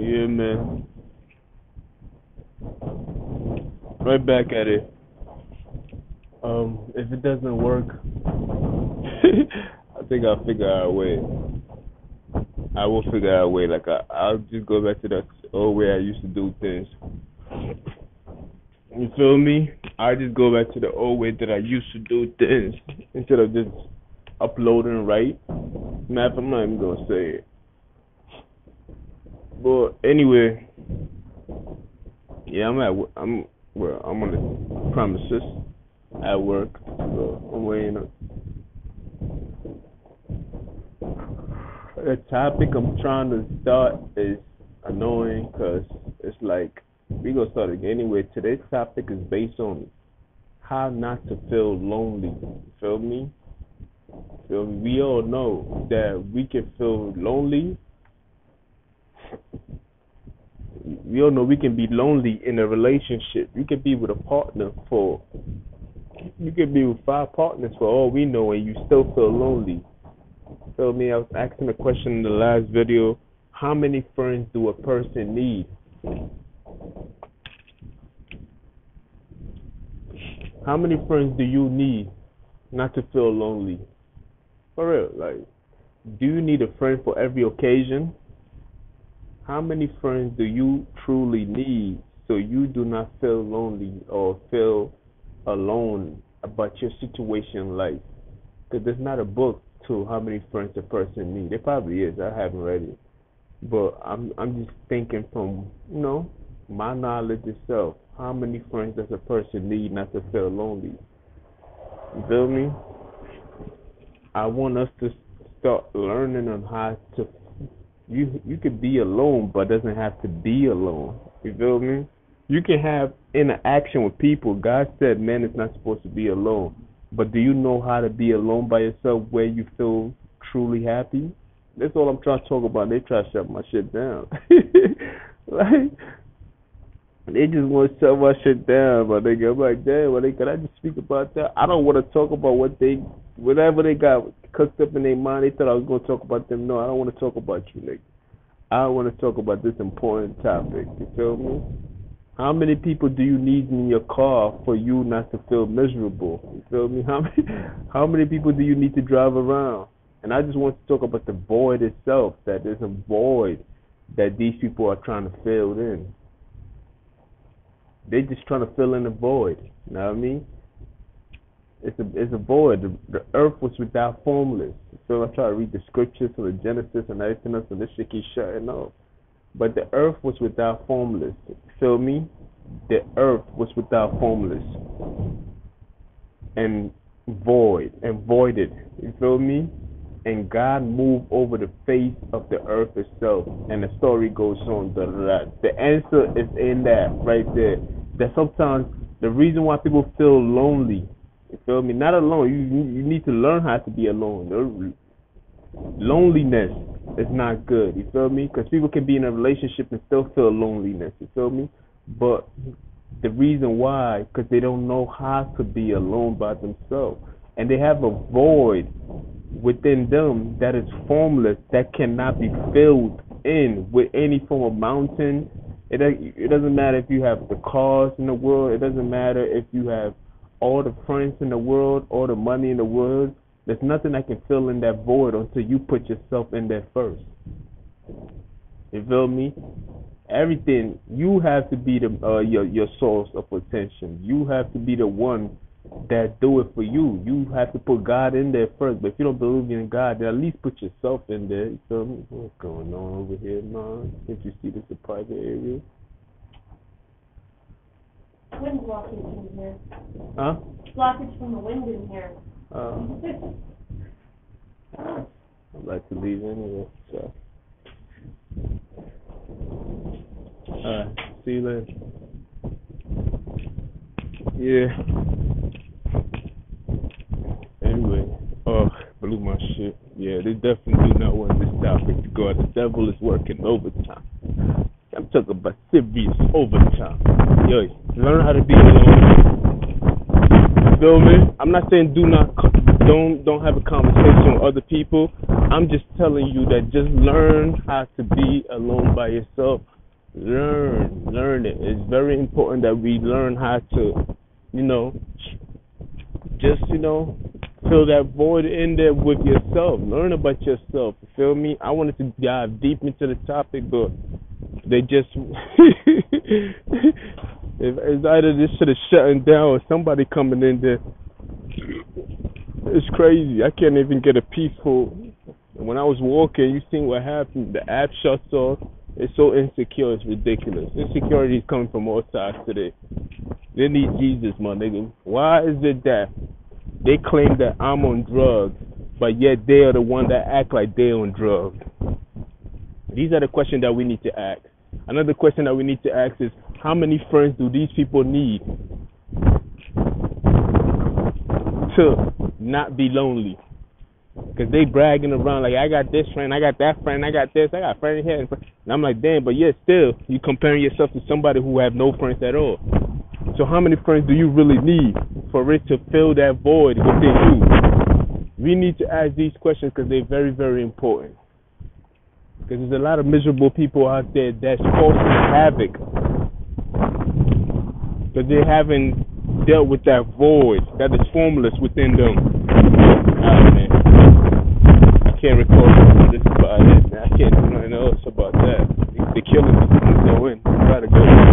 Yeah, man. Right back at it. Um, if it doesn't work, I think I'll figure out a way. I will figure out a way. Like I, I'll just go back to the old way I used to do things. You feel me? I just go back to the old way that I used to do things instead of just uploading right. Math, I'm not even gonna say it. But anyway, yeah, I'm at I'm well, I'm on the premises at work, so I'm waiting. On. The topic I'm trying to start is annoying because it's like we gonna start again anyway. Today's topic is based on how not to feel lonely. Feel me? Feel me? We all know that we can feel lonely. We all know we can be lonely in a relationship. You can be with a partner for you can be with five partners for all we know and you still feel lonely. Feel me? I was asking a question in the last video. How many friends do a person need? How many friends do you need not to feel lonely? For real, like, do you need a friend for every occasion? How many friends do you truly need so you do not feel lonely or feel alone about your situation life? Because there's not a book to how many friends a person needs. There probably is. I haven't read it, but I'm I'm just thinking from you know my knowledge itself. How many friends does a person need not to feel lonely? You feel me? I want us to start learning on how to. You you could be alone, but doesn't have to be alone. You feel me? You can have interaction with people. God said man is not supposed to be alone. But do you know how to be alone by yourself where you feel truly happy? That's all I'm trying to talk about. They try to shut my shit down. like they just want to shut my shit down, but they go like, damn, well, they can I just speak about that? I don't want to talk about what they, whatever they got cooked up in their mind. They thought I was going to talk about them. No, I don't want to talk about you, nigga. I want to talk about this important topic. You feel me? How many people do you need in your car for you not to feel miserable? You feel me? How many, how many people do you need to drive around? And I just want to talk about the void itself. That there's a void that these people are trying to fill in. They're just trying to fill in the void. You know what I mean? It's a it's a void. The, the earth was without formless. So I try to read the scriptures from the Genesis and everything else, and this shit keeps shutting off. But the earth was without formless. Feel me? The earth was without formless and void and voided. You feel me? And God moved over the face of the earth itself. And the story goes on. The the answer is in that right there. That sometimes the reason why people feel lonely, you feel me? Not alone. You you need to learn how to be alone. Loneliness is not good. You feel me? Because people can be in a relationship and still feel loneliness. You feel me? But the reason why, because they don't know how to be alone by themselves, and they have a void within them that is formless that cannot be filled in with any form of mountain. It it doesn't matter if you have the cars in the world. It doesn't matter if you have all the friends in the world, all the money in the world. There's nothing that can fill in that void until you put yourself in there first. You feel me? Everything you have to be the uh, your your source of attention. You have to be the one that do it for you. You have to put God in there first. But if you don't believe in God, then at least put yourself in there. You feel me? What's going on over here, man? Can't you see this is a private area? Wind blockage in here. Huh? Blockage from the wind in here. Uh, I'd like to leave anyway, so. Alright, see you later. Yeah. Anyway, oh, blew my shit. Yeah, they definitely do not want this topic to go out. The devil is working overtime. I'm talking about serious overtime. Yo, learn how to be alone. Feel me? I'm not saying do not don't don't have a conversation with other people, I'm just telling you that just learn how to be alone by yourself. Learn, learn it. It's very important that we learn how to, you know, just you know, fill that void in there with yourself. Learn about yourself. You feel me? I wanted to dive deep into the topic, but they just it's either this shit is shutting down or somebody coming in there. It's crazy. I can't even get a peaceful. When I was walking, you seen what happened. The app shuts off. It's so insecure. It's ridiculous. Insecurity is coming from all sides today. They need Jesus, my nigga. Why is it that they claim that I'm on drugs, but yet they are the one that act like they on drugs? These are the questions that we need to ask. Another question that we need to ask is how many friends do these people need to not be lonely? Because they bragging around like I got this friend, I got that friend, I got this, I got friend here, and I'm like, damn, but yet still you comparing yourself to somebody who have no friends at all. So how many friends do you really need for it to fill that void within you? We need to ask these questions because they're very, very important. Because there's a lot of miserable people out there that's causing havoc because they haven't dealt with that void that is formless within them. Ah, man. I can't recall this about it. I can't do nothing else about that. They're killing me.